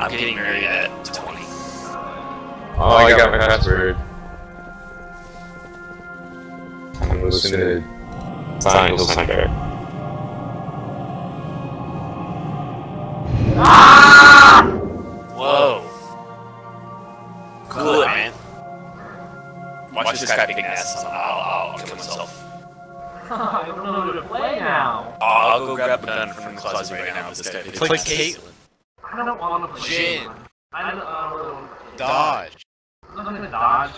I'm getting married at 20. Oh, I got my password. I'm listening to Silent Hill soundtrack. Whoa. Cool, man. Watch this guy big ass. I'll, I'll kill myself. I don't know who to play now. I'll go grab a gun from the closet right now. This guy. Play Caitlyn. I don't want to play Jhin. I don't, I don't really want to play Dodge. I'm not gonna dodge.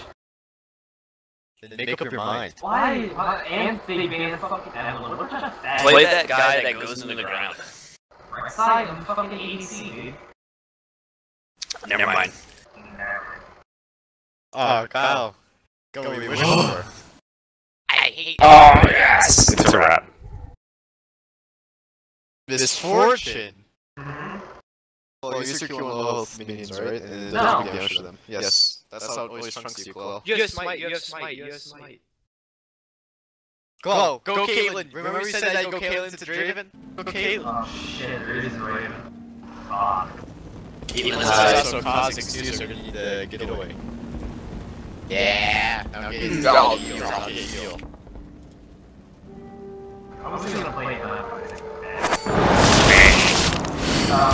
Then make up your mind. Why? Why? And they ban fucking Evelynn. What the fuck? Play that guy that goes into the ground. Side, I'm fucking ADC, dude. Never mind. Uh, oh, Kyle. Go what we wish for. I hate. Oh, yes! It's a wrap. Miss Fortune. Mm-hmm. Well, use your Q on all minions, right? And it No. doesn't do damage to them. Yes. That's how it always trunks you, Quill. You have smite, you have smite, you have smite. Go, go, Caitlyn! Remember we said that you go Caitlyn to Draven? Go Caitlyn! Oh shit, there is a Raven. Fuck. Caitlyn's Uh, eyes. so Kha'Zix too, so we need to get away. Yeah! Now get heal, Go. heal, now get heal. I wasn't gonna play that.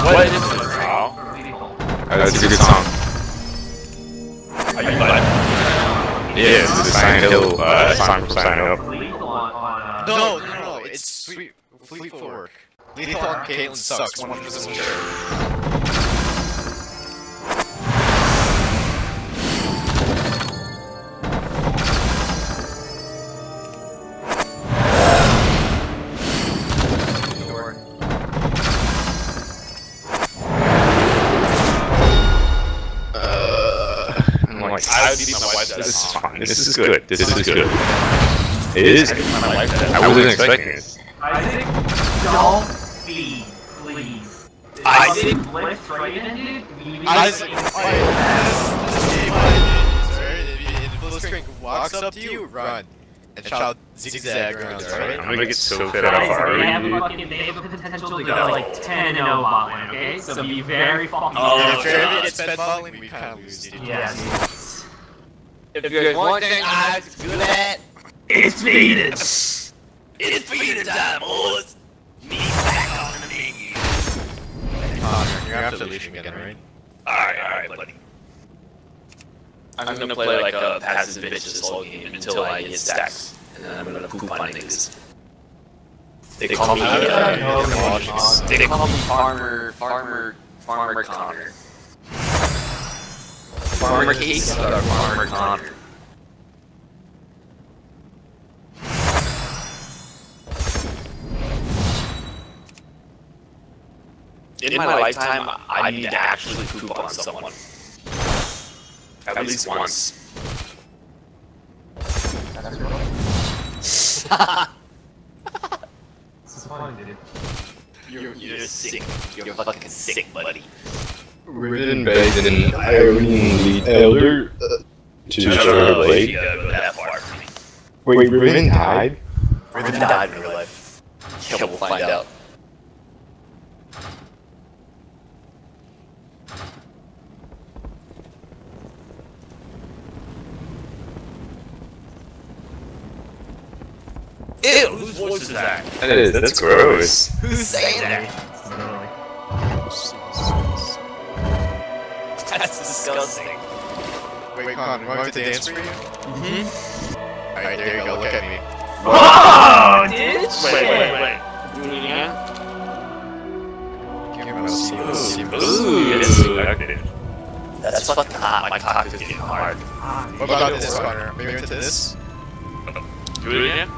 What is it? Oh. Uh, That's a good song. Are you glad? Yeah, it's the Silent Hill uh, song from Silent Hill. Lethal on, on uh, No, no, no, it's sweet. Fleet Fork. Lethal on Caitlyn sucks, 100% sure. I would beat my wife this is fine. This is good. This is good. It is. My wife to that I wasn't expecting this. Isaac, don't feed, please. Isaac? Blitz right in, dude. You need Isaac, to- alright, this is game by right? If if Blitzcrank walks up to you, run. And shout zigzag around, alright? I'm gonna get so fed up Guys, they have dude. fucking, they have the potential to go like 10 and 0 bot lane, okay? So be very oh, fucking Oh, if careful. Draven gets fed botling, we kinda lose, dude. Yeah, dude. If there's one thing I'm good at, It's feeded! it's feeding time, boys. Me back on the menu. Connor, you're after Leashing again, right? Alright, alright, buddy. I'm gonna play like a passive bitch this whole game until I get stacks. And then I'm gonna poop on niggas. They call me, I uh, know if I'm watching this. they call me Farmer, Farmer, Farmer Connor. Farmer Case or Farmer Connor? In my lifetime, I need to actually poop on someone. At least once. This is fun, dude. You're, you're sick. You're fucking sick, buddy. Written by an Irene Lead Elder uh, to No, no, show her blade. gotta go that far for me. Wait, Riven died? Raven died in real life. Yeah, we'll find out. Ew, whose voice is that? That is, that's gross. Who's saying that? That's disgusting. Wait, Connor, you want me to dance for you? Mm-hmm. Alright, there you go, look at me. Oh, dude! Wait, wait, wait. Do it again? Give me my seal, seal. Ooh, It's seductive. That's fucking hot. My cock is getting hard. What about this, Connor? Maybe into this? Do it again?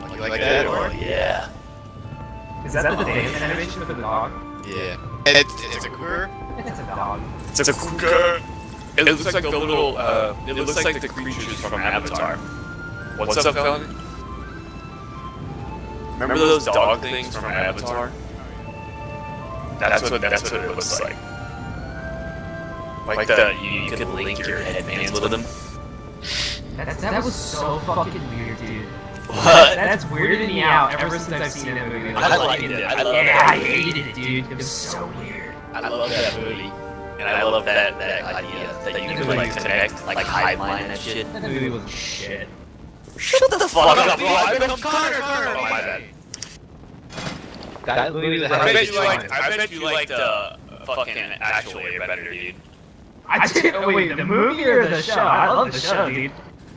Like, like that, or? yeah. Is that the dance animation for the dog? Yeah. It's, it's a queer? It's a dog. It's a cougar. It looks like the little, uh, it looks like the creatures from Avatar. What's up, Felon? Remember those dog things from Avatar? That's what, that's what it looks like. Like the, you, you could link your headbands with them. That, that was so fucking weird, dude. What? That's weirded me out ever since I've seen that movie. I liked it. I love yeah, I hated it, dude. It was so weird. I love that movie. And I love that, that idea that you can like connect, like hive mind and shit. That movie was shit. Shut the fuck up, bro. I I bet Connor, Connor. Oh, my bad. That movie was I bet you like. I bet you like the uh, fucking actual way better, dude. I didn't, wait, the movie or the show? I love the show, dude.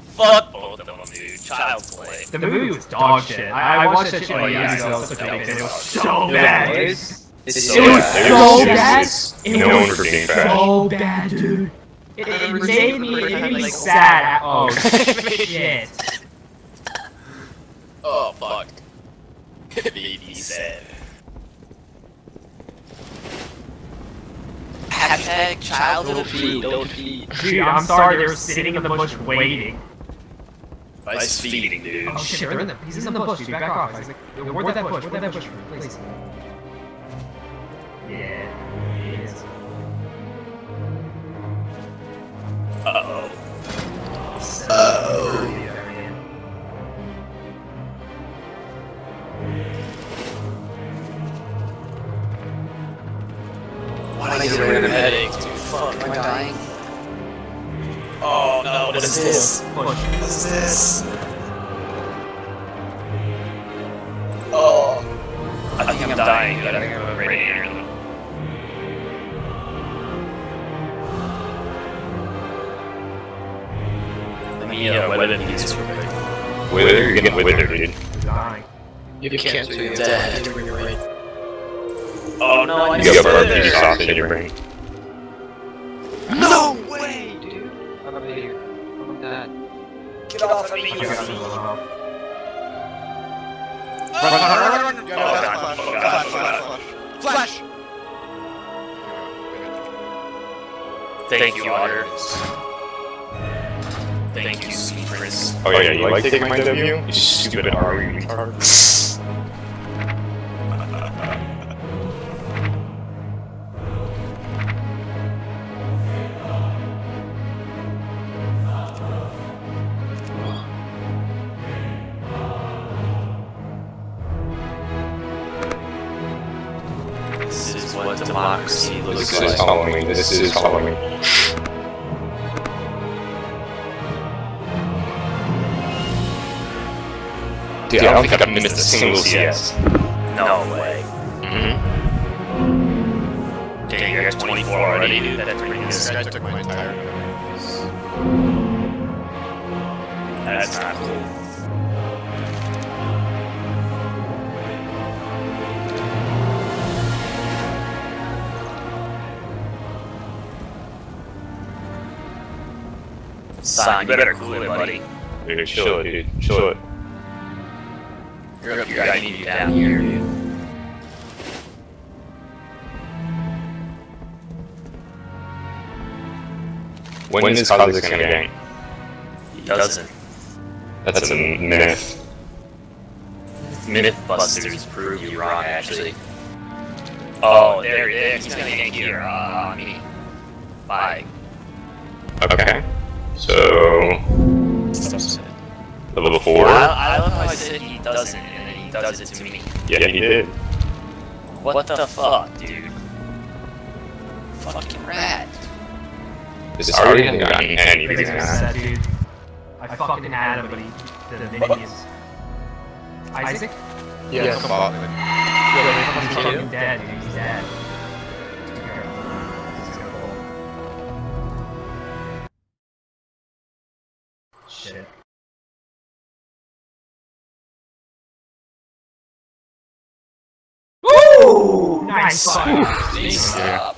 Fuck both of them, dude. Child's play. The movie was dog shit. I, I watched that shit like years ago. I was such a big fan. It was so bad. Dude. It's It was so so bad. bad. It known was for being bad. so bad, dude. It, it made me, it made me sad. Oh, oh shit. Oh fuck. Baby sad. Hashtag childhood feed. Don't feed. Dude, I'm sorry. They were sitting in the bush waiting. Nice feeding, dude. Oh shit, they're in the. He's in the bush. Dude, back off. Isaac. Where'd that bush? Where'd that bush? Please. Yeah. Uh Oh. Why get a random headache, dude? Fuck, am I dying? Oh no, what is this? What is this? Think I'm dying, dude. I think I'm right here. Let me uh, weather these real quick. Wither, you're getting wither, dude. He's dying. You can't do Dead. that when you're. Oh no, I You missed got barbecue it. sauce in your brain. No way, dude. I'm here. I'm dead. Get off of me. I got him. Run, run, run, run, run. God. Flash. Thank you, Otter. Thank you, sweet. Oh yeah, you like taking my W? You stupid RE retard. Is what democracy looks This is like. Halloween. This is Halloween. Dude, I don't think I've missed a single CS. No way. Mm-hmm. Dang, you're 24 already, dude. That's pretty This guy took my entire. That's not cool. Son, you better cool it, buddy. Dude, chill it, dude. Chill it. You're, you're, I need you down here, dude. When is Kha'Zix gonna gang? He doesn't. That's a myth. Mythbusters prove you wrong, actually. Oh, there he is. He's gonna yank here uh, on me. Bye. Okay. So, I, I love how I said he doesn't, and then he does it to me. Yeah, he did. What the fuck, dude? Fucking rat. This already hasn't gotten anything. Biggest huh? dude. I fucking had him, but he, the minis. Isaac? Yeah, come on. He's fucking dead, dude. He's dead. Shit. Woo! Nice fire. Stop.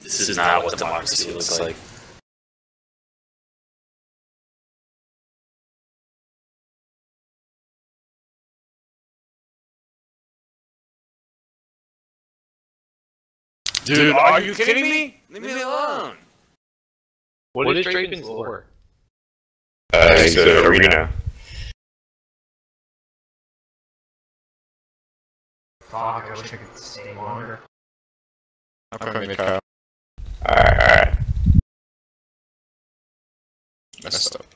This is not what democracy looks like. Dude, are you kidding me? Leave me alone. What is Draven's lore? Uh, he's an arena. Fuck, I wish I could stay longer. I'm coming mid Kyle. Alright, alright. Messed up.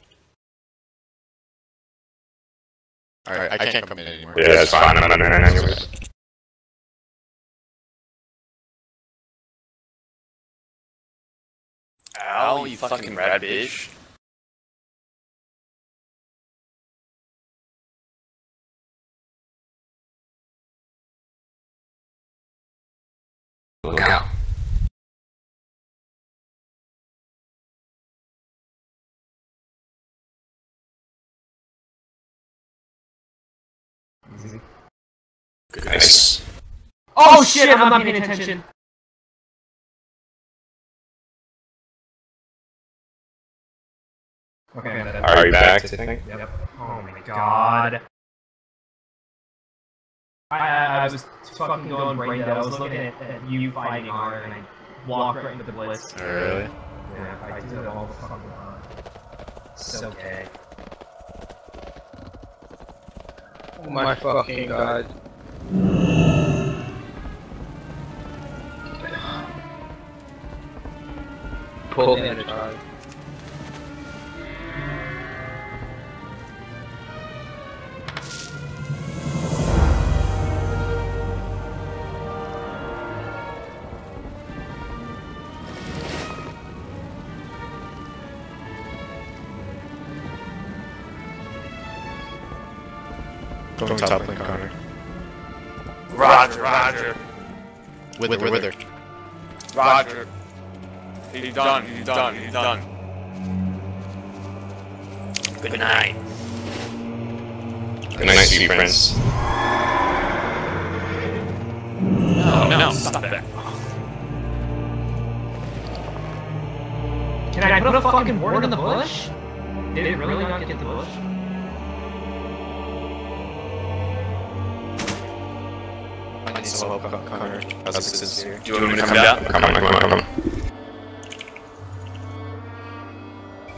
Alright, I, I can't, can't come in anymore. Yeah, it's, fine, I'm not in anyways. Ow, you fucking rat bitch. Nice. Oh, oh shit, I'm not paying attention. Okay, that, Are you back? I think. Yep. Oh my god. I, I, I was fucking going brain dead. I was looking at, at you fighting hard and I walked right into the blitz. Oh, really? Yeah, I do it all the fucking time. So gay. Oh my fucking god. Pull the other child. Going top lane, Connor. Roger, Roger, Wither, wither, wither. Roger. He's done, he's done, he's done. Good night. Good night, sweet prince. No, no, stop that. Can I put a fucking ward in the bush? Did it really not get the bush? I need some help, Con- is here. Do you want me to come down? Come on, come on, come on.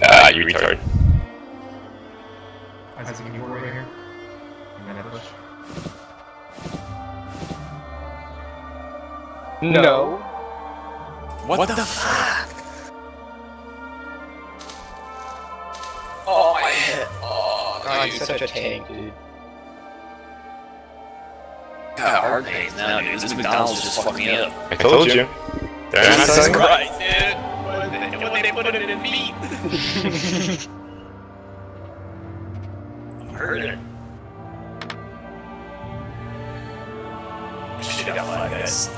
Ah, you retard. Isaac, can you ward right here? And then I push. No. What, the, fuck? Oh, I hit. Oh, God, you're such a tank, dude. Got hard pains now, dude. This McDonald's just fucked me up. I told you. Did I Jesus? Christ, dude. What they, what they put it in meat? I'm hurting. Shit, got five guys.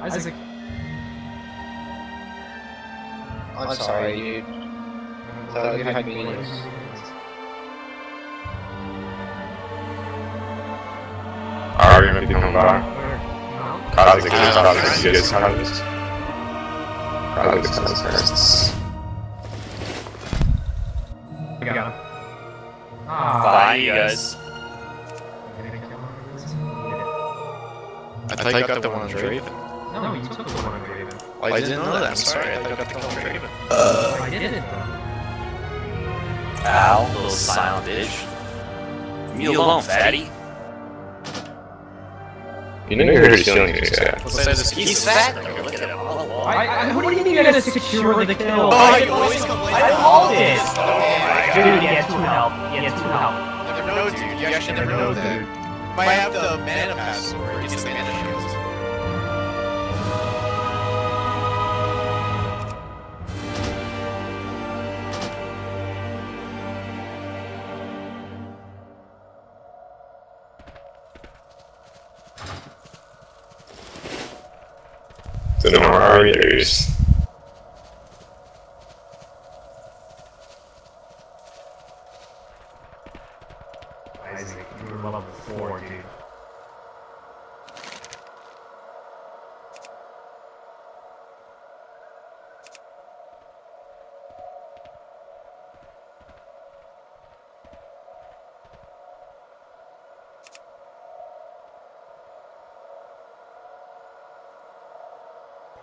Isaac. I'm sorry, dude. Thought you had meanings. Are you gonna come back? No? Kha'Zix, Kha'Zix, you guys have this. Kha'Zix comes first. I got him. Ah. Bye, you guys. I thought you got the one on Draven. No, you took the one on Raven. Well, I didn't know that. I'm sorry. I thought I got the one on Draven. I did it though. Ow, little silent bitch. Me alone, fatty. You know you're stealing this guy. Let's say this He's fat. though, Look at him. I, I, what do you mean you gotta secure the kill? Oh, you always complain I about called this. it! Oh my Dude, god. you get two help. You get two help. You never know, dude. You actually never know that. Might have the mana pass or it the mana shield.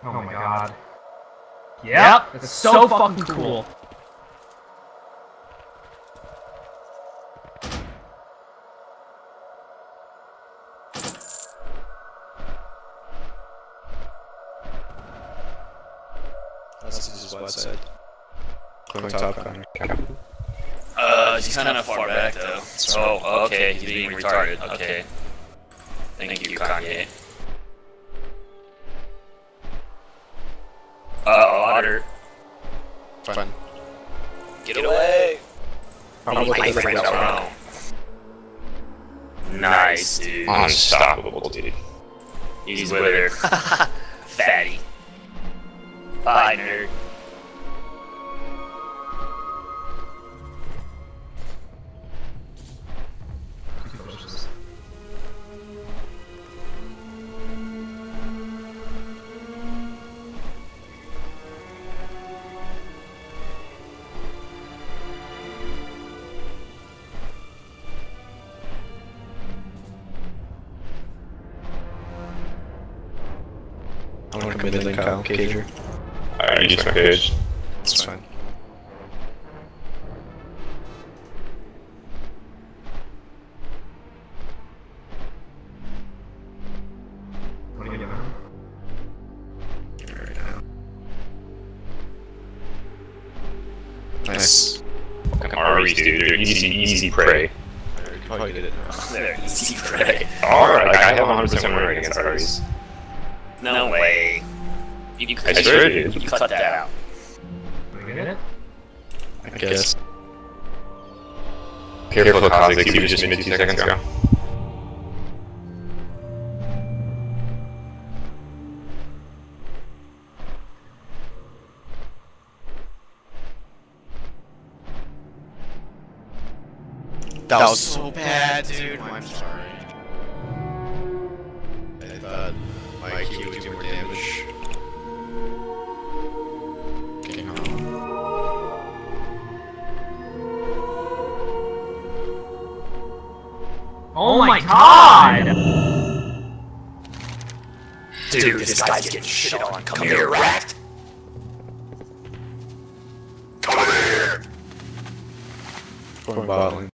Oh my god. Yep, that's so fucking cool. This is west side. Going top corner. Uh, he's kind of far back though. Oh, okay, he's being retarded. Okay. Thank you, Kanye. Get away! I'm looking My for friends that are wrong. Nice, dude. Unstoppable, dude. He's with her. Fatty. Bye, nerd. Want to mid lane Kyle. Cager. Alright, use my page. It's fine. What are you doing? Right now. Nice. Arby's, dude. They're easy, easy prey. Alright, you probably did it now. They're easy prey. Alright, I have 100% win against Arby's. I sure did. You cut that out. What are you doing? I guess. Careful, Kha'Zix, you just made two seconds ago. That was so bad, dude. Oh my god! Dude, this guy's getting shit on. Come here, rat. Come here. Going bot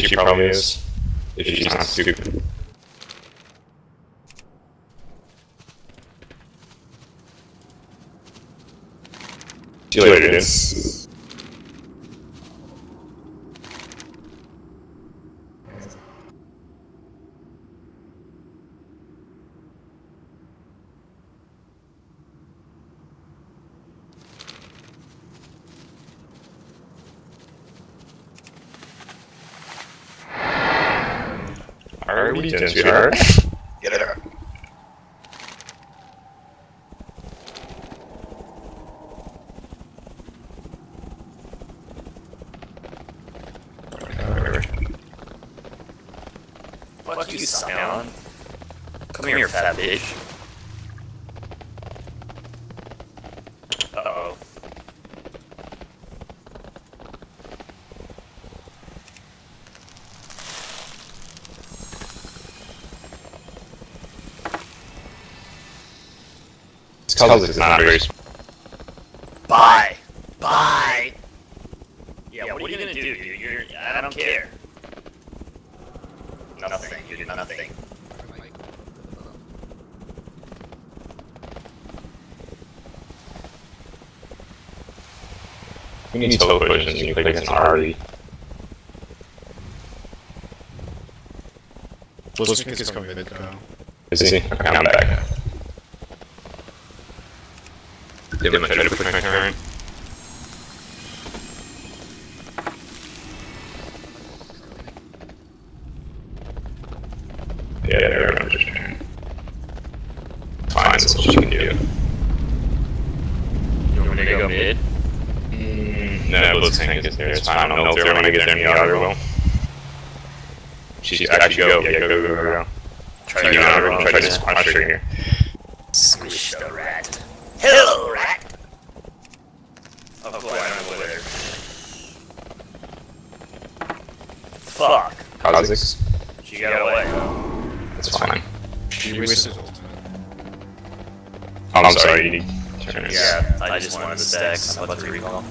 too, she probably is. If she's not stupid. See you later, dude. Alright, what are you doing, sweetheart? Get it up. Whatever. Fuck you, Sion. Come here, fat bitch. Uh-oh. It's called it's not very Bye. Bye. Yeah, what are you gonna do, dude? You're, I don't care. Nothing, dude, nothing. You need slow potions when you play against Ahri. Blitzwing is coming mid Kyle. Is he? Okay, I'm back. Did I try to push my turn? Yeah, I remember just turn. Fine, that's all she can do. you go mid? Mm, no, Blitzcrank is there. It's fine. I'll melt her when I get in the auto will. She's actually go. Yeah, go, go, go, go. Try Try to to get get out her. Try to squash her here. Squish the rat. Hello, rat! Oh, boy, I don't know where. Fuck. Kha'Zix. She got away. That's fine. He wasted his ultimate. Oh, I'm sorry. You need turns. Yeah, I just wanted the stacks. I'm about to recall.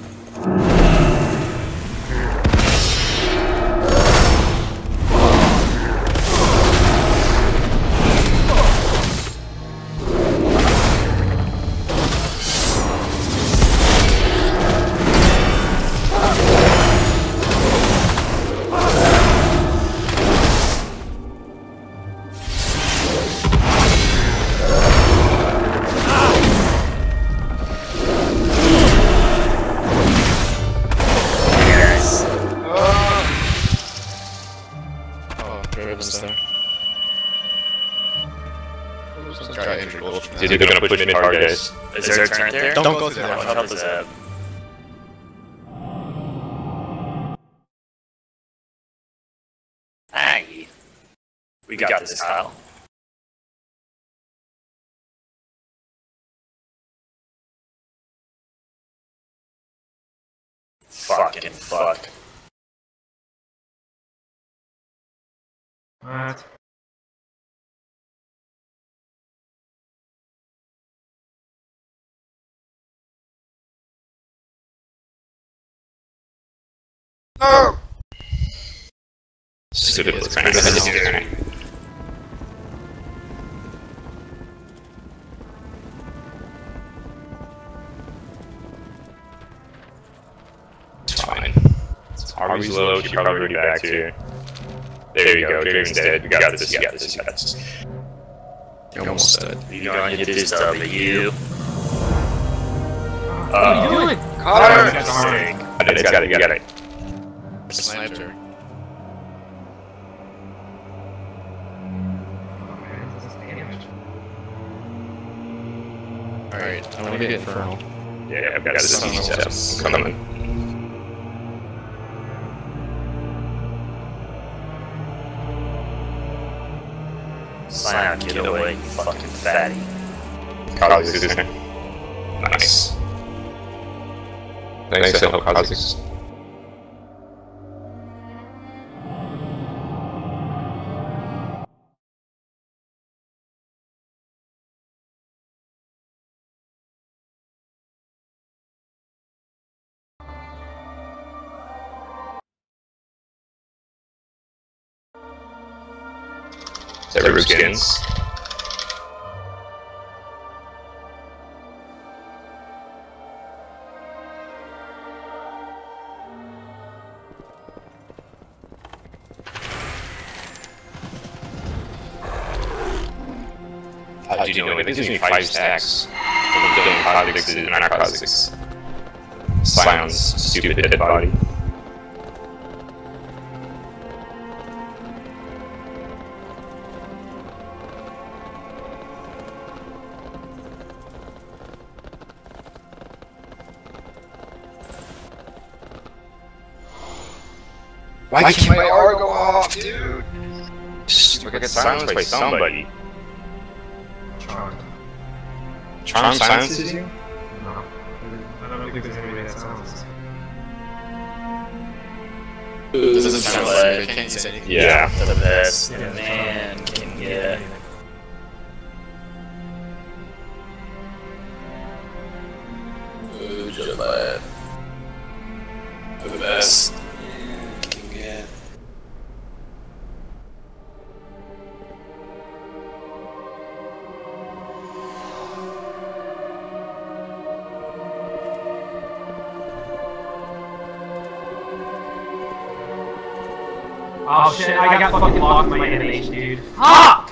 Stupid Blitzcrank. It's fine. Harvey's low, she probably already back here. There you go, Draven's dead. You got this, you got this, you got this. You're almost dead. You gonna get this W? What are you uh, doing? Connor! That's hard. Got it, got it, got it. Sniped her. Alright, I wanna get Infernal. Yeah, I've got this easy steps coming. Slam, get away, you fucking fatty. Kha'Zix is. Nice. Thanks to help Kha'Zix. Skins? How do you know? It gives me five stacks. From and Kha'Zix. Stupid dead body. Why can't my R go off, dude? Stupid get silenced by somebody. Charmed. Charm silences you? No. I don't think there's anybody that sounds. Doesn't sound like I can't see anything. Yeah. The best a man can get. Oh shit, I got fucking locked in my NH, dude. Fuck!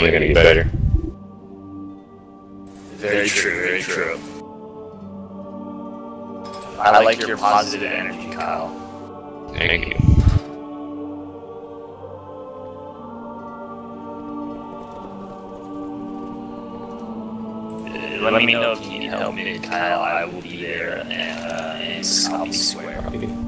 Got this. It's only gonna get better. Very true, very true. I like your positive energy, Kyle. Thank you. Uh, Let me know if you need help, mid Kyle. I will be there, and, uh, and I'll be square.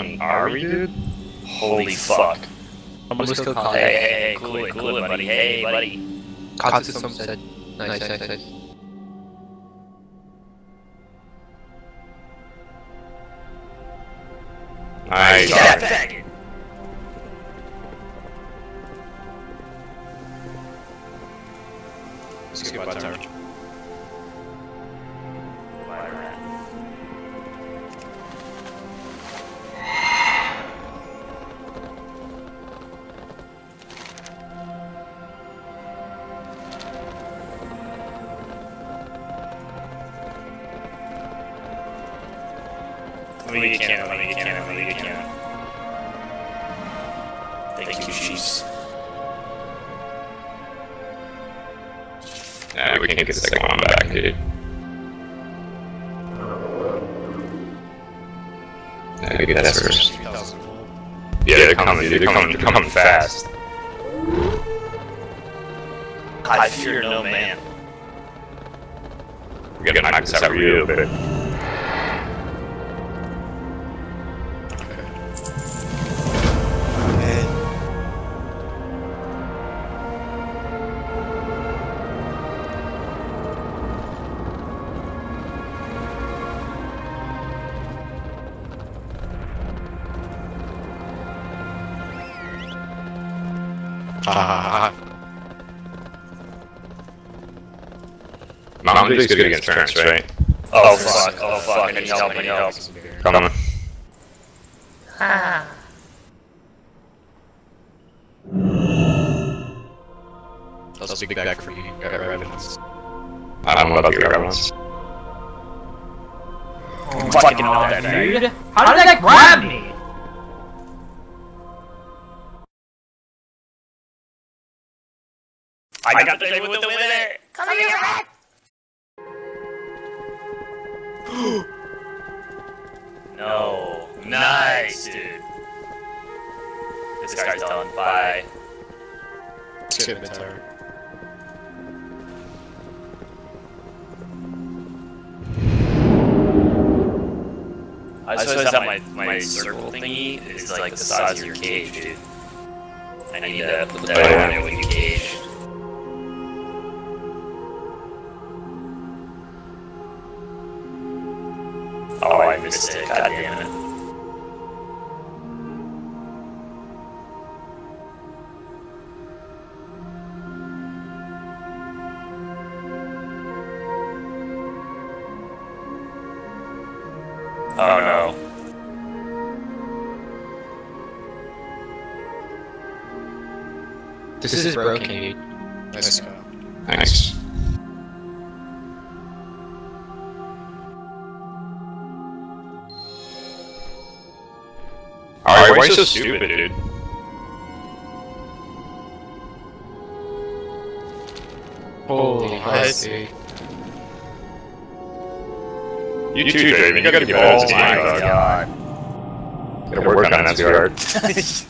On Army, dude? Holy fuck. Almost killed Hey, Kyle. hey, hey, cool it, cool it, buddy. Hey, buddy. Katsu some said. Nice, nice, nice. Nice. Get that faggot! Let's get bot tower. Get the second one back, dude. Nah, we get that first. Yeah, they're coming, dude. They're coming, they're coming fast. I fear no man. We gotta knock this out real quick. Mom Duke's good against turns, right? Oh, oh fuck, oh fuck, I need help, I need help. Come on. that's a big back for you. Got revenants. I don't know about the reverence. Oh Fucking my know god, that dude. How did that grab me? This is broken, dude. Nice Kyle. Nice. Alright, why are you so stupid, dude? Holy Nice. fuck, dude. You too, Draven. You gotta be balls, Oh my dog. god. Gotta work on that, sweetheart.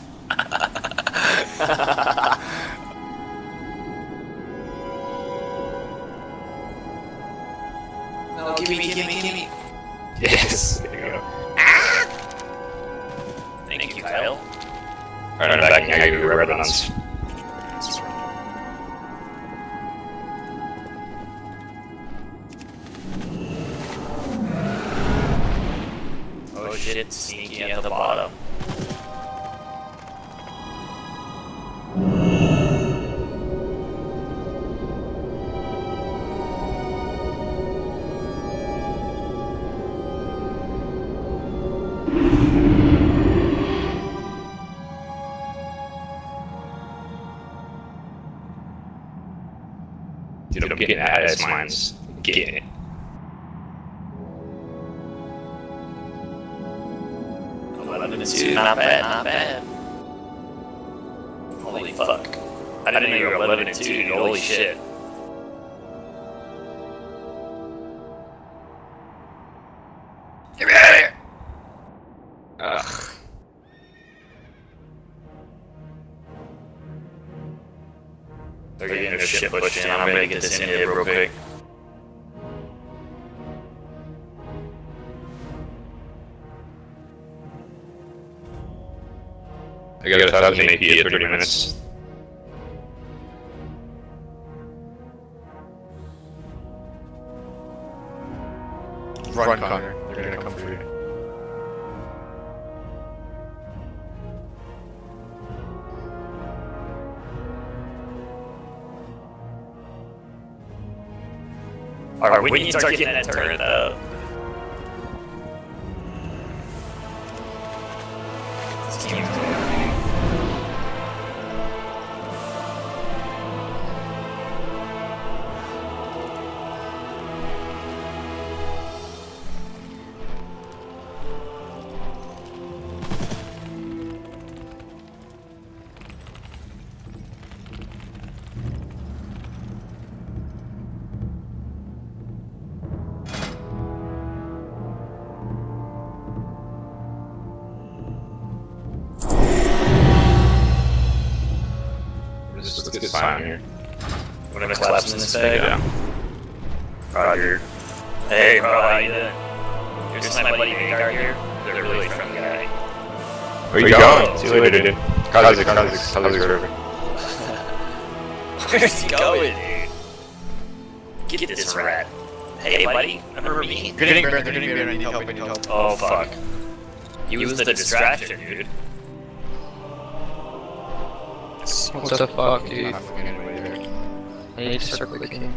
I got a AP at 30 minutes. Run, Connor. They're gonna come for you. Alright, we need to start getting that turret up. Burned. I need help, I need help. Oh, fuck. Use the distraction, dude. What the fuck, dude? I'm not fucking anybody. I need to circle the king.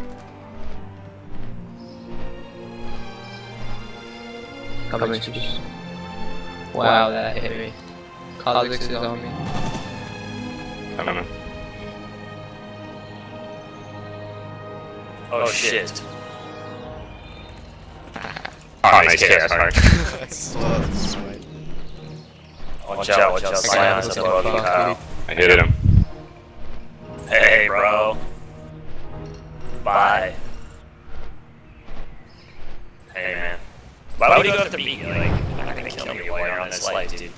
Coming to just. Wow, that hit me. Kha'Zix is on me. I don't know. Oh, oh shit. Oh, nice chaos, sorry. That's this is right. Watch out, watch out, Sion's above you, Kyle. I hit him. Hey, bro. Bye. Hey, man. Why would you go after me? Like, you're not gonna kill me while you're on this light, dude.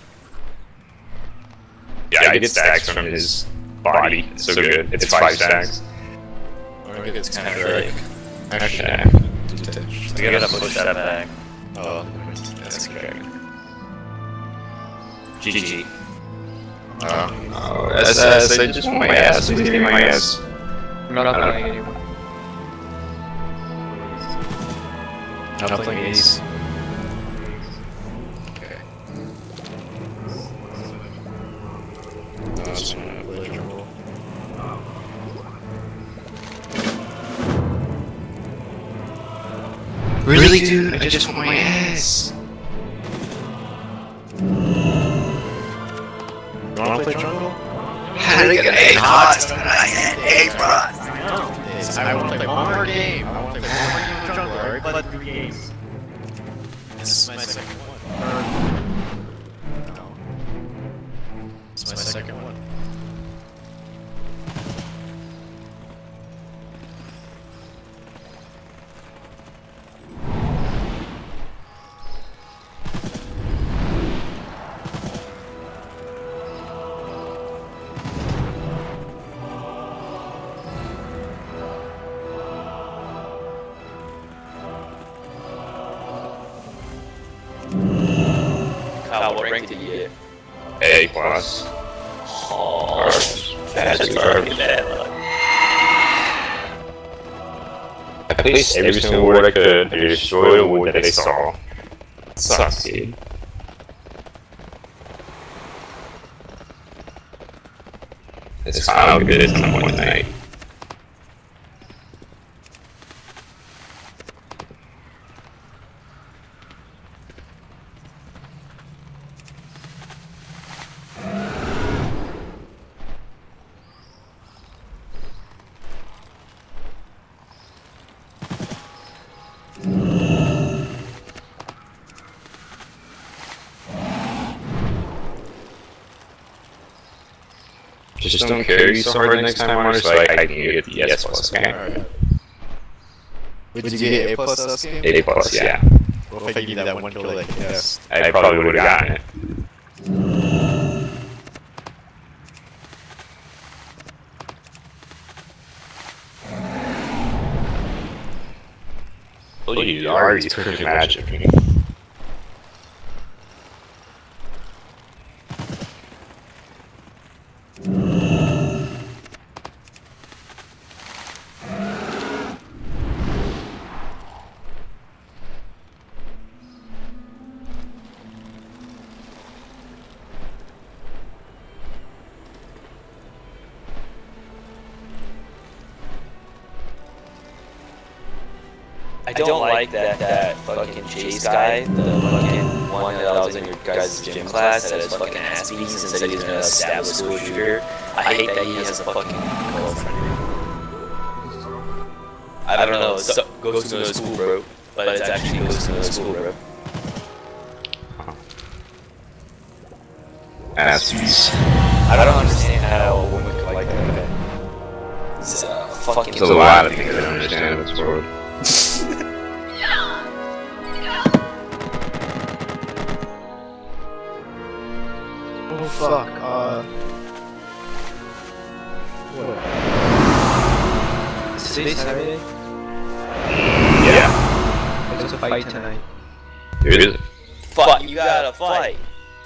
Yeah, I get stacks from his body. It's so good. It's five stacks. I think it's kind of like. Actually, Yeah. We gotta push that back. Oh, that's okay. GG. Oh. Oh, SS, I just want my ass. Please give me my ass. I'm not I don't playing anymore. Not playing Ace. Okay. Uh, Really, dude? I just want my ass. You wanna play drum roll? How did I get a hot? Yes, I wanna play one more game. I wanna play one more game of jungle, alright? But Three games. Placed every single word I could to destroy a wood that I saw. Sucks, dude. It's how good on one night. Just don't carry so hard next time, Mark, so I, I can get the S plus, okay? Alright. Did you get A plus last game? A plus, yeah. Well, if I give you that one kill, like, yes. I probably would have gotten it. Oh, you already took your magic. Don't like that that fucking Chase guy, the fucking one that I was in your guys' gym class that has fucking ass beats and said he's gonna stab a school shooter. I hate that he has a fucking girlfriend. I don't know, so, goes to another school, bro. But it's actually goes to another school, bro. Asses. I don't understand how a woman could like that. It's uh, fucking. There's a lot of things There is. Fuck, you gotta fight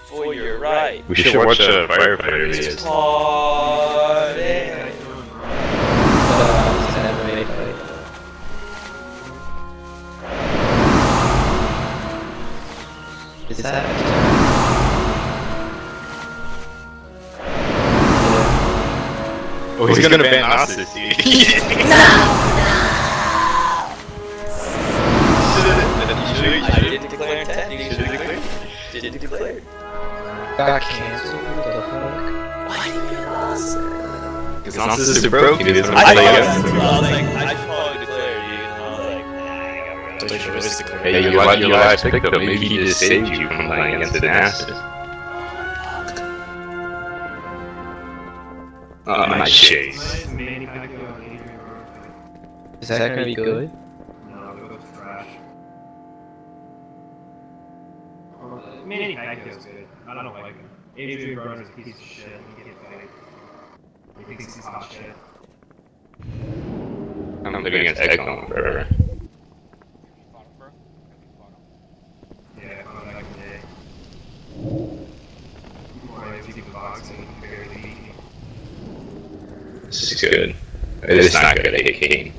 for your right. We should watch a firefighter videos. Party. Uh, it's an Is that... Oh, he's, gonna, ban us this year. I Got cancelled? What the fuck? Why did you ask? Because Nonsense is broken. He doesn't I play thought against I like, I should probably declare, dude. And I was like, nah, I got rid of it. realistically. Hey, you like your last pick though. Maybe he just saved you from playing against the Nasus. Oh, my chase. Is that gonna be good? Like him. Adrian a piece of shit. He can't fight. He thinks he's hot shit. I'm living against Ekko forever. Yeah, I'm back in the day. Before I was even boxing, barely beat. This is good. It is not good. I hate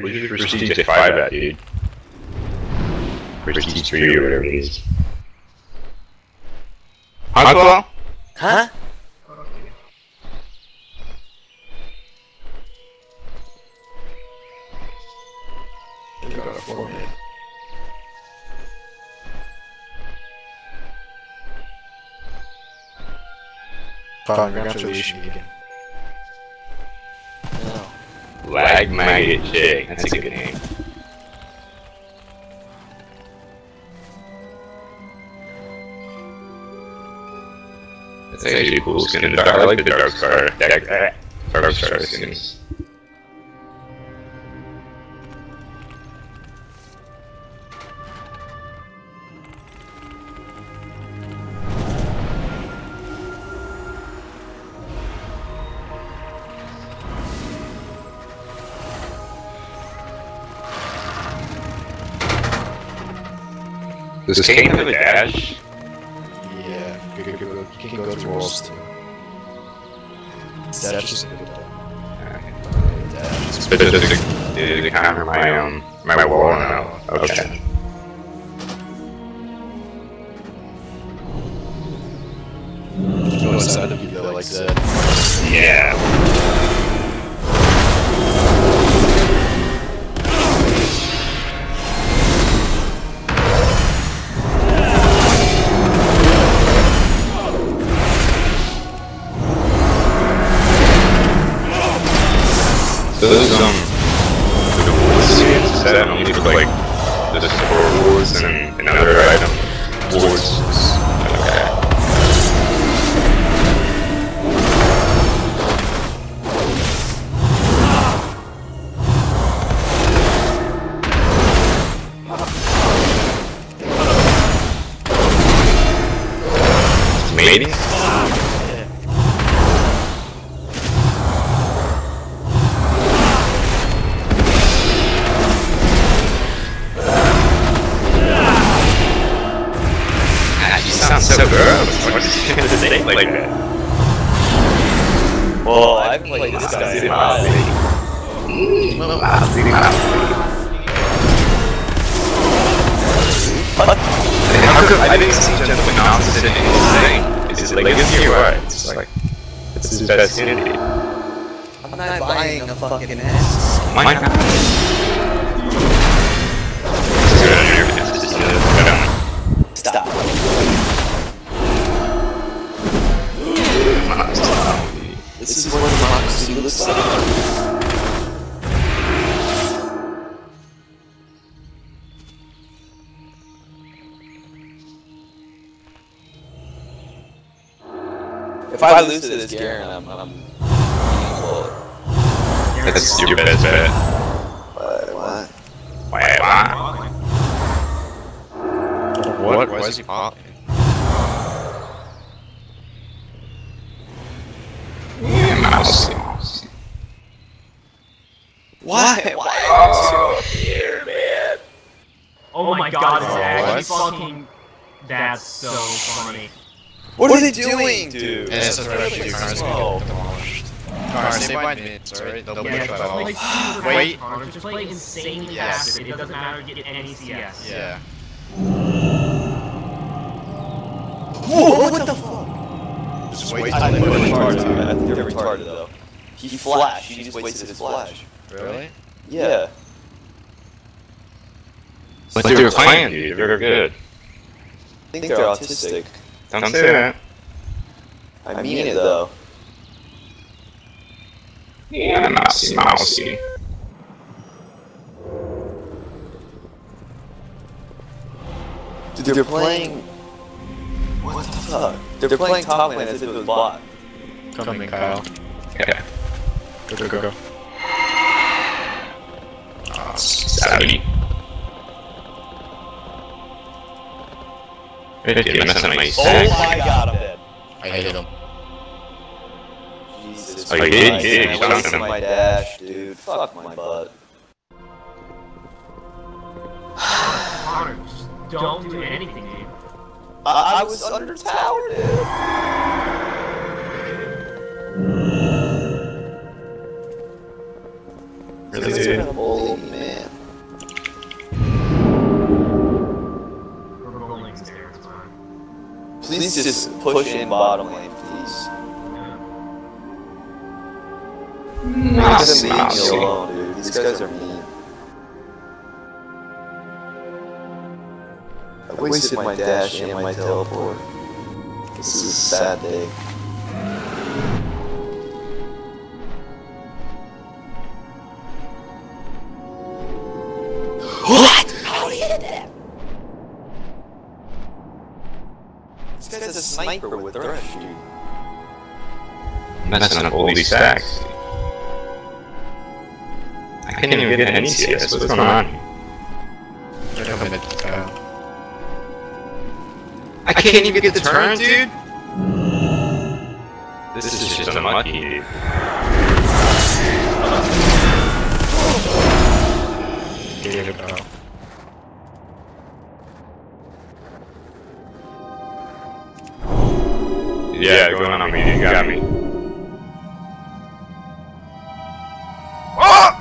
What did Prestige at 5 at, dude? Prestige 3 or whatever it is. Uncle? Huh? Tamam, tamam, Congratulations again. To leash me again. No. Maggot J. That's a good name. That's actually a cool skin. I like the Dark Star. Dark, Dark Star skins. Does Kayn have a dash? Yeah, you can go, you can go through walls too. That's just a good dash. But does it, does it counter my um my wall now? Okay. Go inside the video like that. Yeah. Wait. Just play insanely Yes. fast. It doesn't matter. if you Get any CS. Yeah. Whoa, what the fuck? Just wait I till think they they're push. retarded. I think they're retarded though. He flashed. He just wasted his flash. Really? Yeah. But they're playing, dude. They're good. I think they're autistic. Don't say that. I mean it though. Yeah, not mousy, mousy. Dude, they're playing. What the fuck? They're playing top lane as if it was bot. Come in, Kyle. Okay. Go, go, go, go. Saudi. You're messing my Oh my god, I'm dead. I hate him. Jesus Oh, you did? Christ, You did, you I shot wasted him. my dash, dude. Fuck my butt. Connor, just don't do anything, dude. I, I was under tower, dude. Really, dude? is Holy man. We're rolling stairs, it's fine. Please just push in bottom lane, please. Let them leave me mousy. alone, dude. These guys are mean. I wasted my dash and my teleport. This is a sad day. What? How did you get that? This guy's a sniper with Thresh, dude. Messing up all these stacks. I can't even get any CS. What's going on? I'm gonna. Uh, I can't even get the turn, dude. This is just unlucky, dude. get it, uh, Yeah, going on me, you got me. Ah!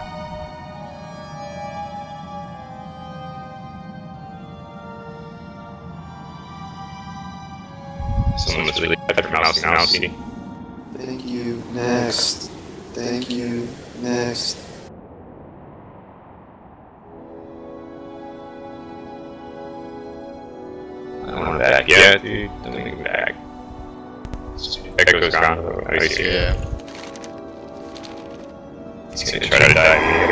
Someone was really bad for mousing mousey. Thank you. Next. Thank you. Next. I don't want back yet, dude. Don't make me back. Ekko's gone though. I see it. yeah. He's gonna try to die.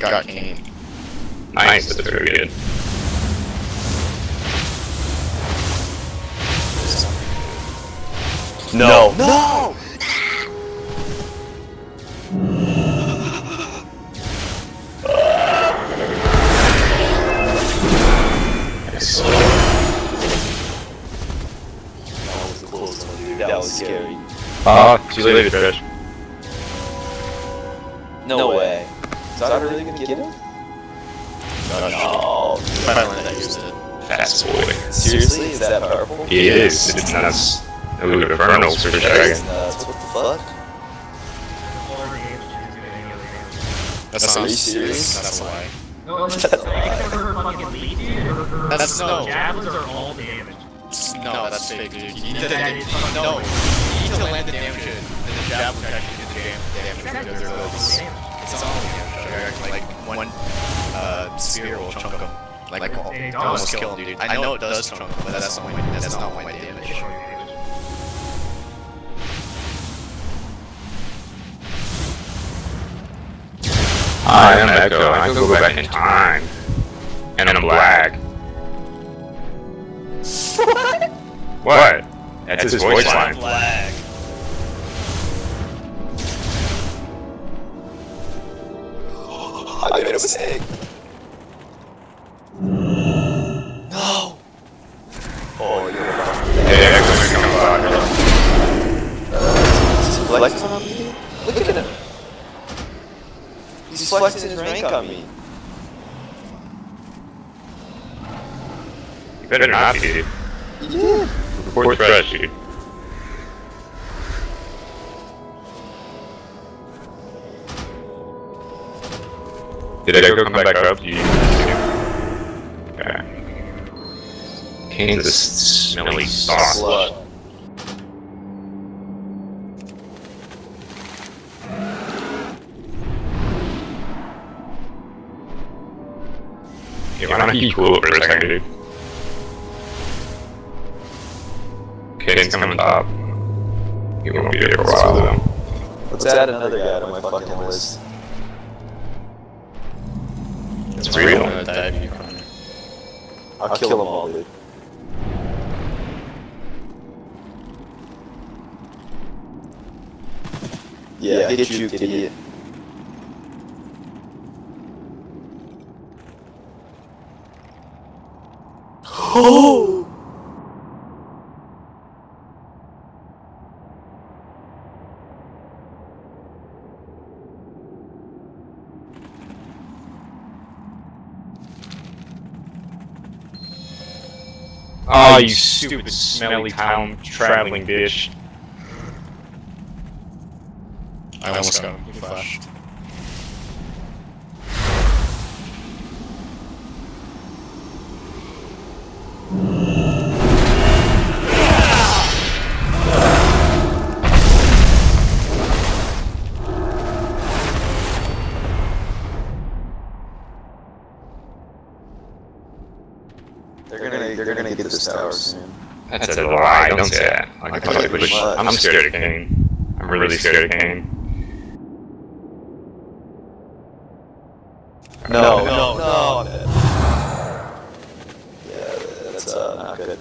Got Kayn. Nice, that's very good. That was scary. Ah, see you later, Trish. No, way. Is that really gonna get him? No. no. Finally, I used it. Fast boy. Seriously? Is that powerful? He is. It's nuts. Ooh, Infernals for That is dragon. nuts. What the fuck? Whatever game she's good any other game. That Are you sounds serious? That's why. No, it's just, except for her fucking lead, dude. Her, her, That's no. javelins are all damage. No, that's fake, dude. You need to, That is fucking no, no. you need to land the damage hit, and the javelin actually do the damage, damage Exactly. because they're those. It's all damage. Like one uh, spear will chunk them. Like It does. almost kill him, dude. I know it does chunk them, but that's not my that's not my damage. I am Ekko. I can go back in time. And I'm black. What? What? That's his voice line. Flag. I made a mistake. Flexing his rank on me. You better not be, dude. Yeah. Report the fresh, dude. Did Ekko come back up? You Okay. Kayn's a smelly sauce. Slut. Yeah, why don't you cool for a second, dude? Kayn's coming top. He won't be there for a while, though. Let's add another guy to my fucking list. It's real. I'm gonna dive you, Connor. I'll kill them all, dude. Yeah, hit you, idiot. Oh, you stupid, smelly town traveling bitch. I almost got him. He flashed. That's a lie, don't say that. I thought it was- I'm scared of Kayn. I'm really scared of Kayn. No, no, no. Yeah, Not good.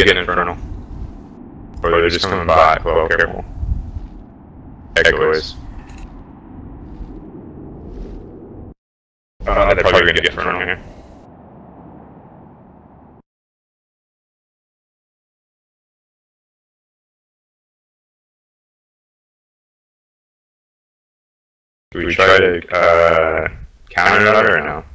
They get infernal. Or they're just coming by. Well, careful. Ekko is. Uh, they're probably gonna get infernal here. Do we try to uh, counter that or no?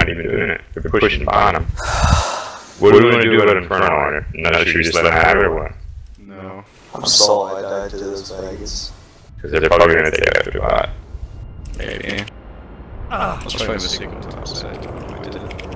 Not even doing it. They're pushing behind them. What do we want to do about Infernal Order? Not sure just let them have it or what? No. I'm sorry I died to those faggots. Because they're probably going to take after the bot. Maybe. Ah, Let's try the sequence top side. I did it.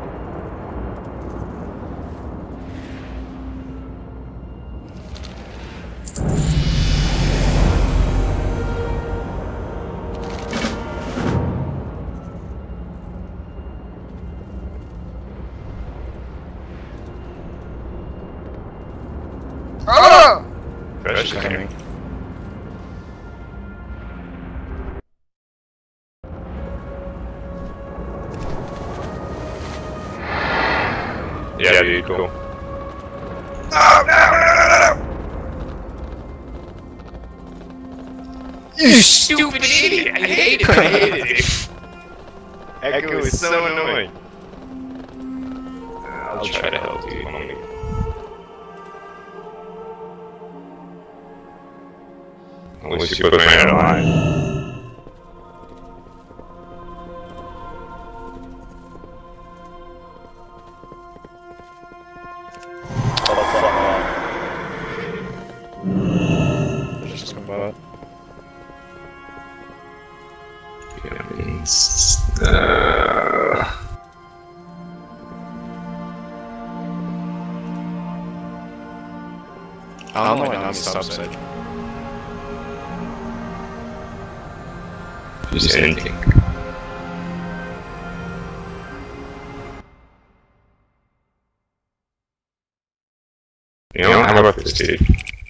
Dude?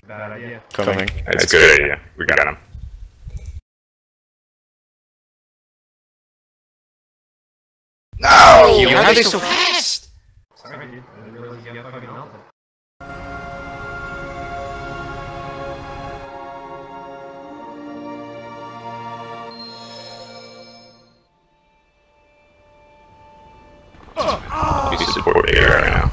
Bad idea. Coming. That's a good idea. We got him. No! How are they so fast? Sorry, dude. I didn't realize you got fucking melted. We can support the air right now.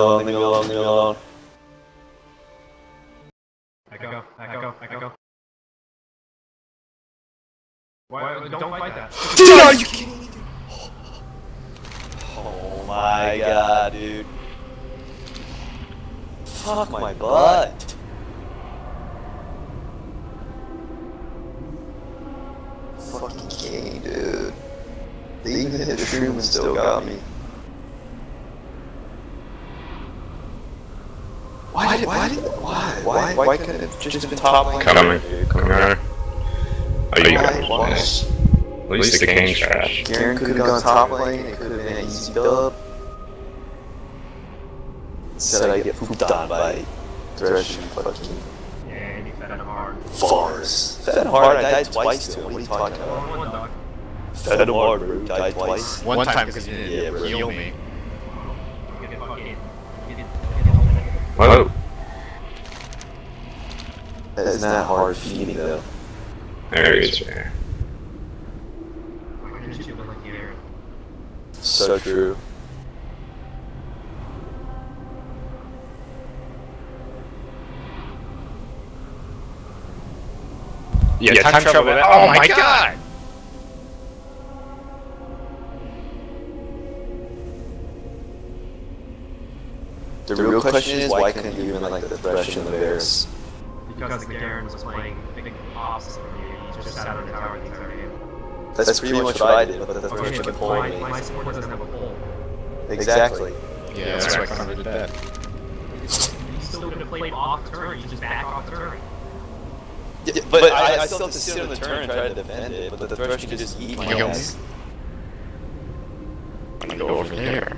Leave me alone, leave me alone, just been top lane? Coming. Coming on. Oh, you Why, got why? At least the game's trash. Garen could have gone top lane, it could have been an easy dub. Instead I get pooped on by Thresh and fucking Yeah, you fed him hard. Varus. Fed hard, I died twice to him. What are you talking about? One, one dog. Fed him hard, bro. Died twice. One time because you didn't Yeah, bro. heal me. You get fucking. You get, you get Whoa. That is not hard feeding though. There he is, man. Why you look like the air? So true. Yeah, time, travel. Oh my god! The real question is why couldn't you even like the Thresh and the Bears? Because the Garen was playing big opposite from you. He just sat on the tower the entire game. That's pretty much what I did, but the Okay, Thresh but kept my, my support doesn't have a pole. Exactly. Yeah, that's why Connor did that. You still could have played off turn. You just back off turn. Yeah, but I, I still have to sit on the turn and try to defend it, but the Thresh could just eat my me. ass. I'm gonna go over there.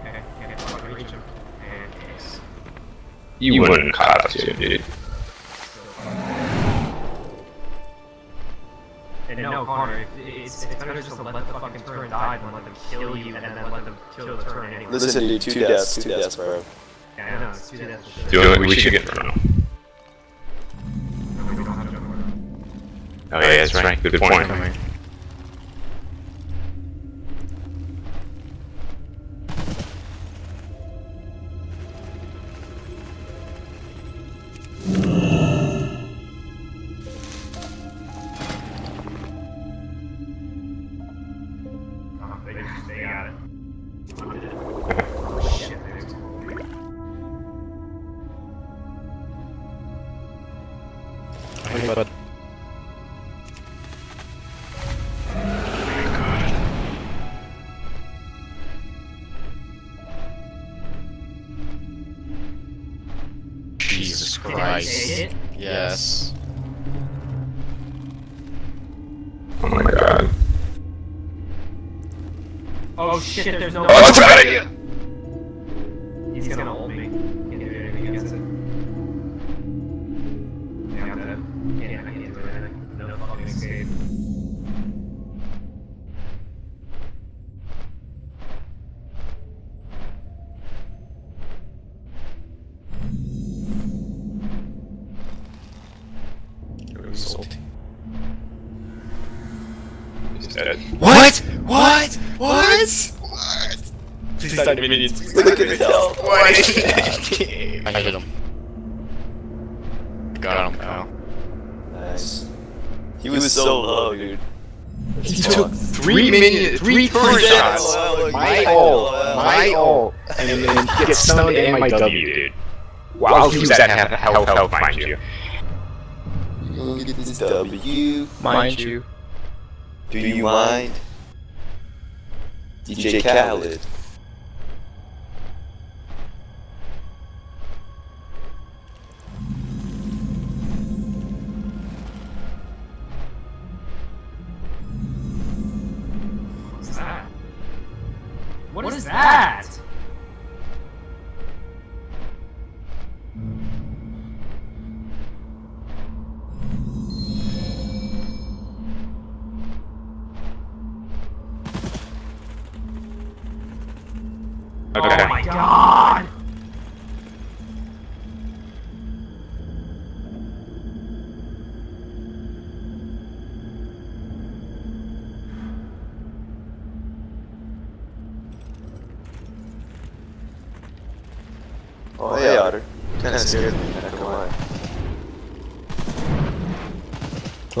Okay, okay, fucking reach him. And yes. You wouldn't caught up to him, dude. And no, Connor, if it's, it's better just to let the fucking turn die than let them kill you and then let them kill the turn anyway. Listen, dude, two deaths, two deaths, bro. Yeah, I know, it's two deaths for shit. Do it, we should get Bruno. We don't have to jump order. Oh yeah, that's right. Good point. Coming. Please die minions. Look at his health. I hit him. Got him, pal. Nice. He was so low, dude. He took three minions, three turn shots. My ult, my ult, and then get stunned and my W. dude. While he was at half health, health, mind you. Look at this W. Mind you. Do you mind? DJ Khaled. What is that? Okay. Oh my god!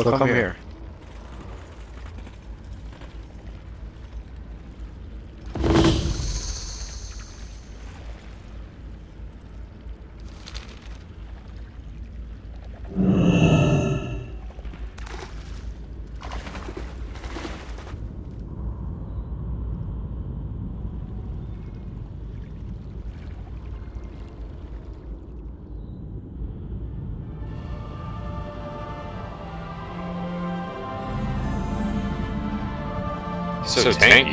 Well, come here. So tanky.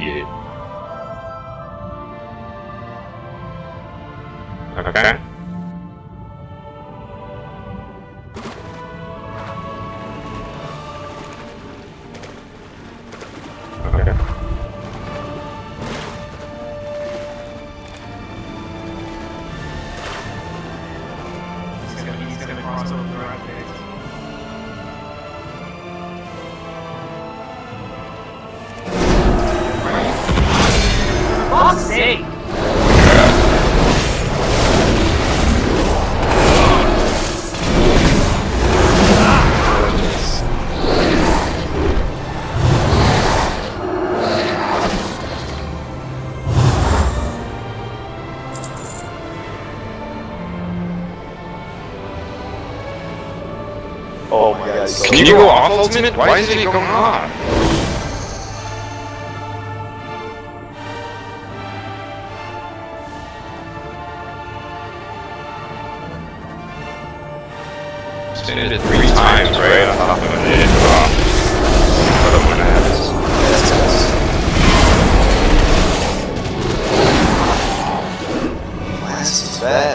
ultimate? Why is it going off? It three times right off and it didn't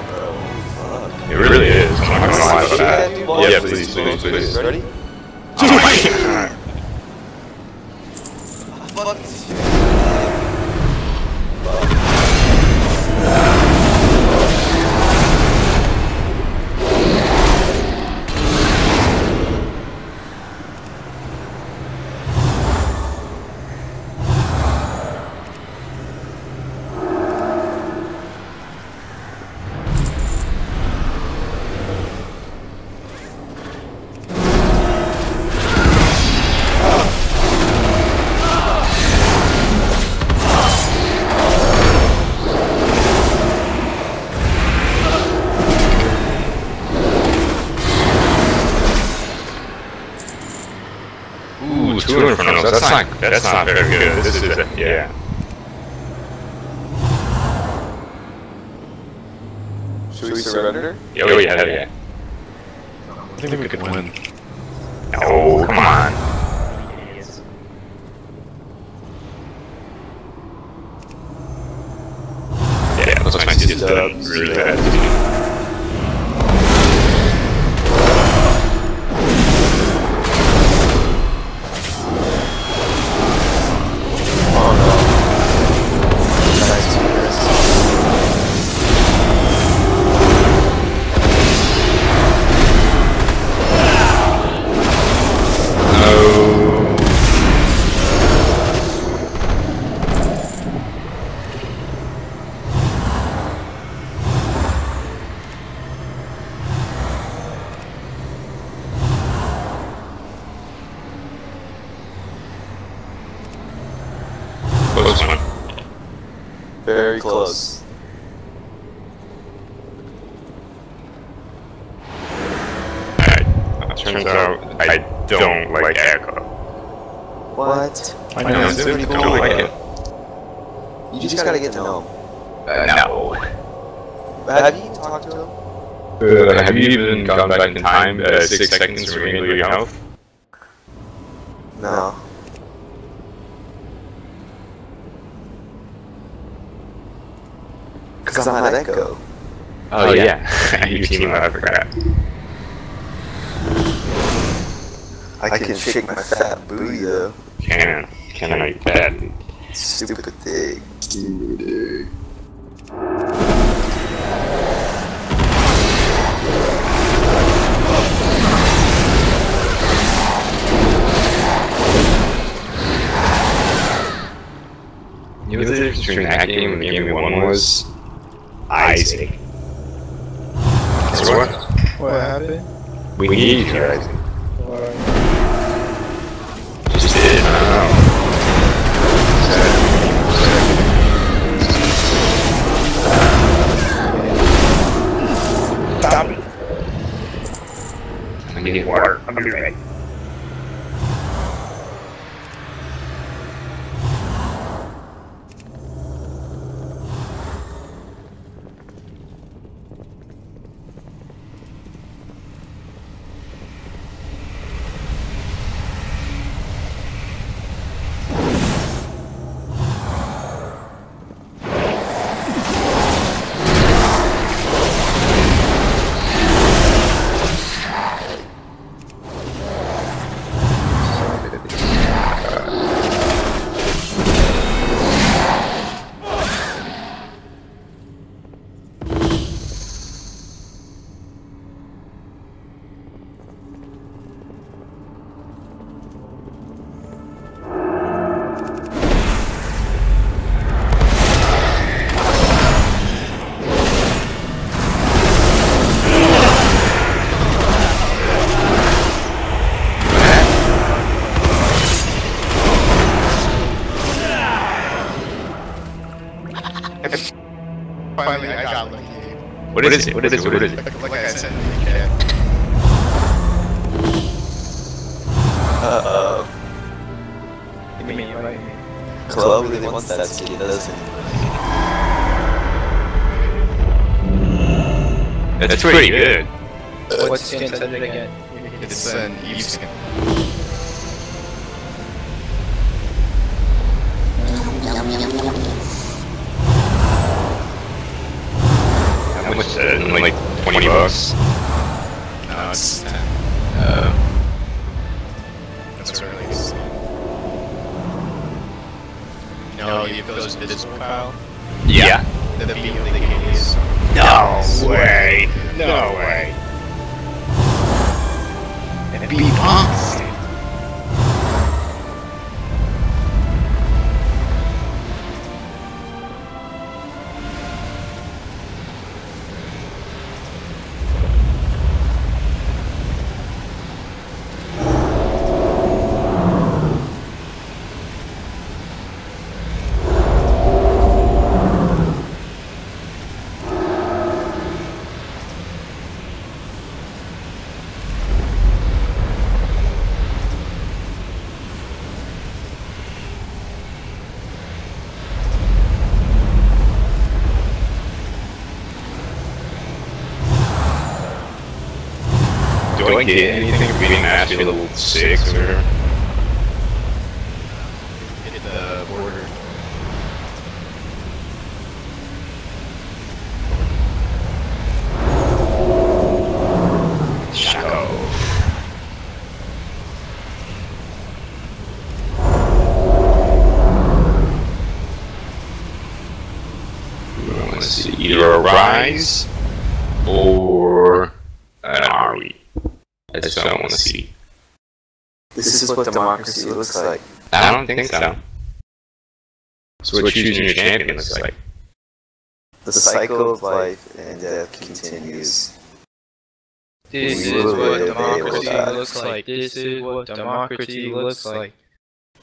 bro. Fuck. It really is. I'm not gonna lie about that. Yeah, please, please, please. Ready? Oh my not. Very good. This is have you gone back in time uh, six seconds to regain your health? No. Cause I'm not Ekko. Oh, yeah, you team up, I forgot. I can shake my fat booty though. Can, can I bet? Stupid thing. Stupid thing. Difference between that game and the game we won was Isaac. Guess what? What happened? We need you, Isaac. Just did. I don't know. Stop it. I'm gonna get water. I'm gonna be right. Finally, What is it? What is it? What is it? Like, like I said, you can. Uh oh. You mean you invite? Club really wants that city, doesn't he? That's pretty good. What's the chance I did again? It's an Eve skin. How much is that? Like 20 bucks? No, it's 10. Uh, That's really nice. You know, you have those visible Kyle? yeah. The beat of the KDs. No way. No way. And be punks! Do I get anything for being actually level 6 or whatever? Hit the border. Shaco. I want to see either a rise or an Ahri. That's what I want to see. This is what democracy looks like. I don't think so. So what choosing your champion looks like. The cycle of life and death continues. This We is what democracy looks like. This is what democracy looks like.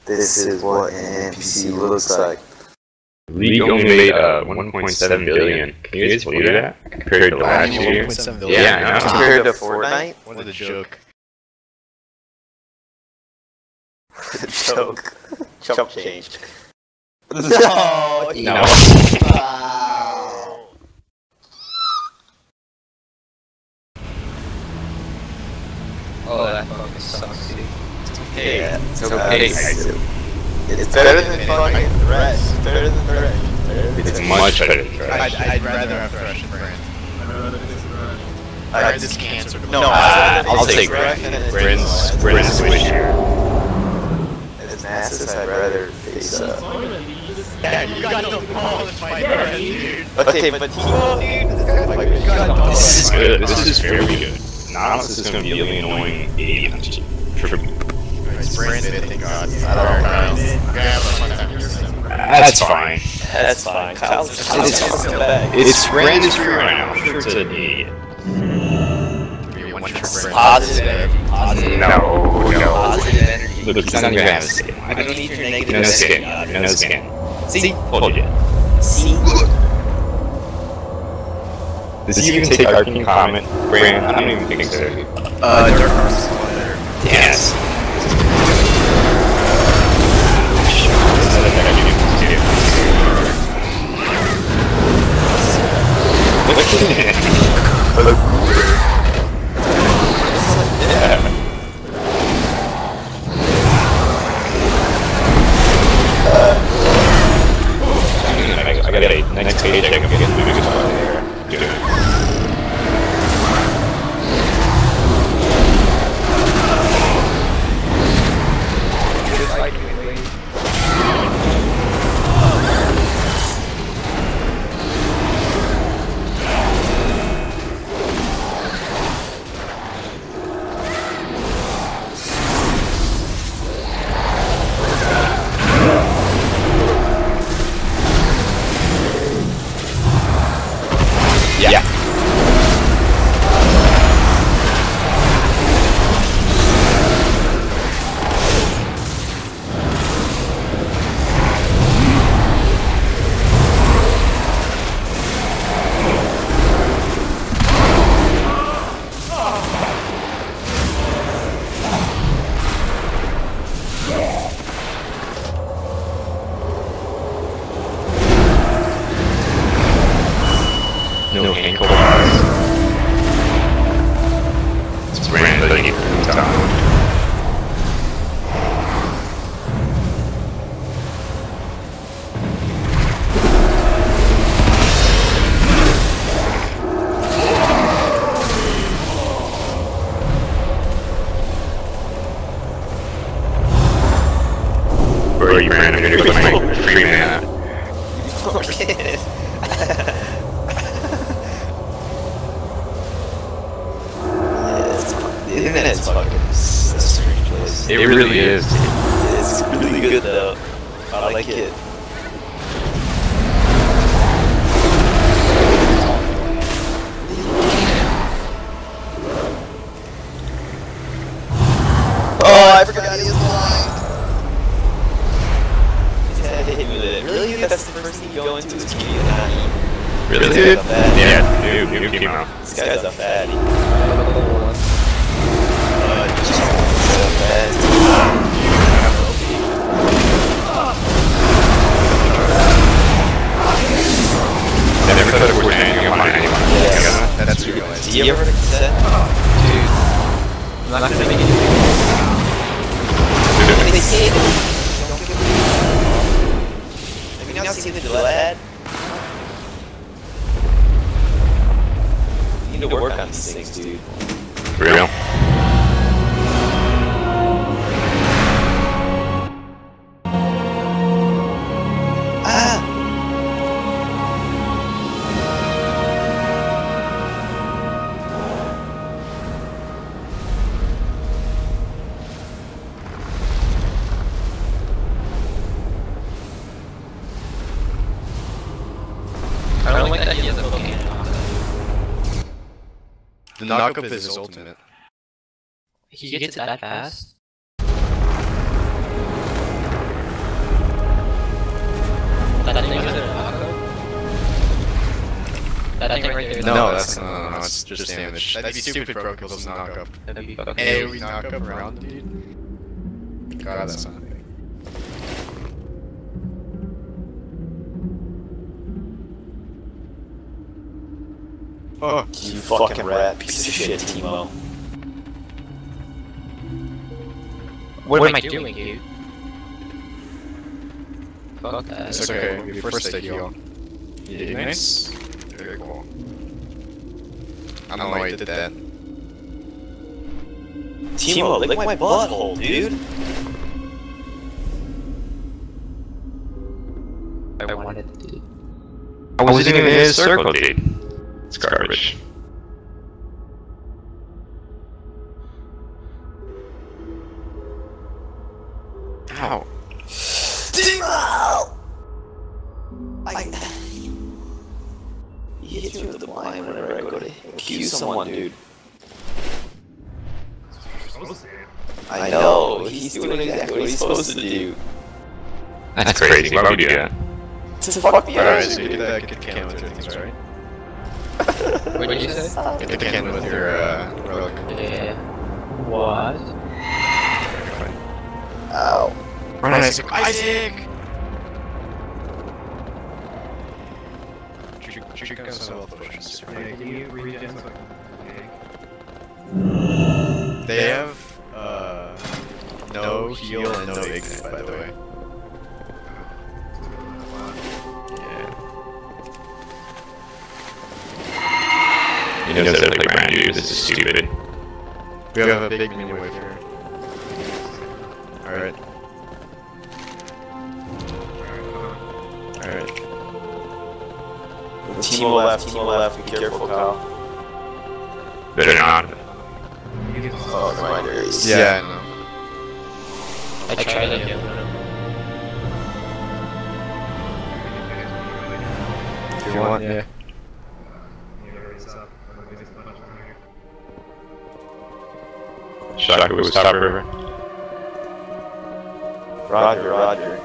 This is what an NPC looks like. League only made uh, 1.7 billion. Can you guys believe that? Compared to last year? 1.7 billion. Yeah, I know. Compared to Fortnite? What a joke. Choke. Chump change. Oh, no! No. Wow. Oh, that oh, fucking sucks, dude. Yeah, It's okay. It's it's better than fucking Thresh. It's better than Thresh. It's much better than I'd, I'd rather have Thresh than Brand. I'd rather fix the rush. Brand is cancer. to No, me. I'd rather I'll fix take Thresh Brand. than Brand's, Brand's switch here. As Nasus, I'd rather face uh Yeah, you got no balls to fight dude. Okay, but Teemo, dude, like, you got no This is good. This is very good. Nasus is going to be really annoying AMG. For me. It's Brand, thank God. I don't know. That's fine. That's fine. Kyle's It's- Kyle's just in the bag. It's Brand is free right now. I'm sure it's an idiot. Positive. Positive. No, no. Positive energy. Look, he's not even having a skin. I don't need your negative No energy. skin. No skin. See? Told you. See? Does he even take Arcane Comet? Brand? I don't even think so. Uh, Dark Horse is one there. Yes. I a next paycheck. angled The knockup is his ultimate. He gets it that fast? That thing is a knockup? That thing right there. No, that's no, no, no, it's just damage. That'd be stupid, bro. Because it's knockup. That'd be fucking Every knockup around, dude. God, that's Oh, You fucking rat, piece of shit, Teemo. What, am I doing, dude? Fuck that. it's okay. Your first take heal. You did nice. Very cool. I don't know why you did that. Teemo, lick my butthole, dude. I wanted to do. I wasn't even in his circle, dude. It's garbage. Ow. Teemo! I... He hits me with the blind whenever I go to accuse someone, dude. Supposed to. I know, he's doing exactly what he's supposed to do. That's crazy. Why would you do that? To fuck me Alright, over. so you get that, get the cannon things, right? What did you say? Get the cannon with your, uh, relic. Yeah. What? Ow. Run, Isaac! Isaac! Shoot. Yeah, can you so I. They have, uh, no heal and no ignite, by the way. You know, instead of like brand new, this is stupid. We have a big mini wave here. Alright, alright. Team left, Teemo left, be careful, Kyle. Better not. You get to Oh, reminder is. Yeah, I know. I tried it. If you want, yeah. Shaco was top river. Roger, Roger.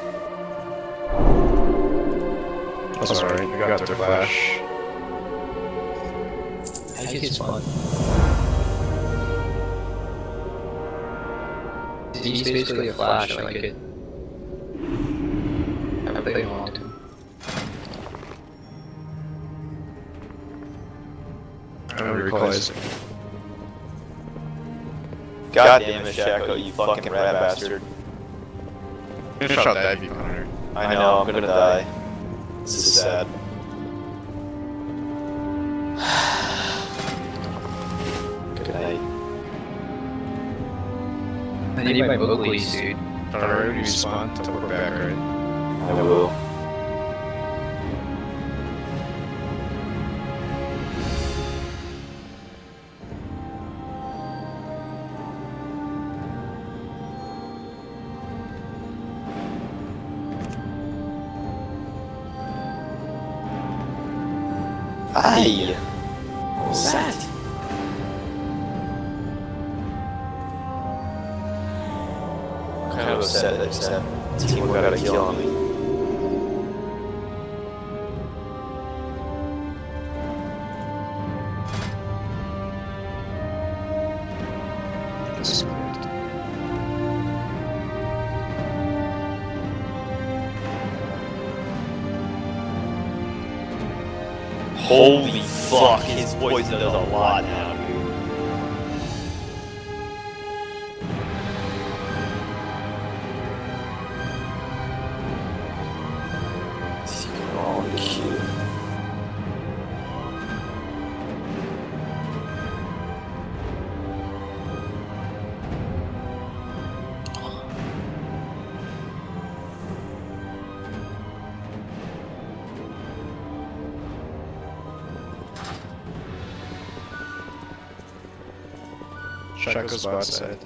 That's alright, we got the flash. I think it's fun. He's basically a flash, I like it. I've played a. I don't recall Isaac. God damn it, Shaco, you fucking rat bastard. Finish shot that if hunter. I know, I'm gonna die. This is sad. Good night. I need my Mowgli suit. Alright, respawn, teleport back, right? I will. Bot side.